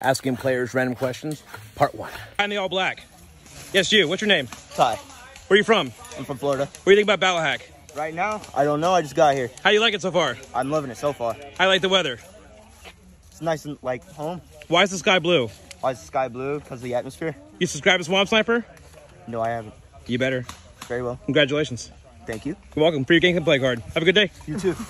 Asking players random questions, part one. I'm the all black. Yes, you. What's your name? Ty. Where are you from? I'm from Florida. What do you think about Ballahack? Right now, I don't know. I just got here. How do you like it so far? I'm loving it so far. I like the weather. It's nice and like home. Why is the sky blue? Why is the sky blue? Because of the atmosphere? You subscribe to Swamp Sniper? No, I haven't. You better. Very well. Congratulations. Thank you. You're welcome. For your game can play card. Have a good day. You too.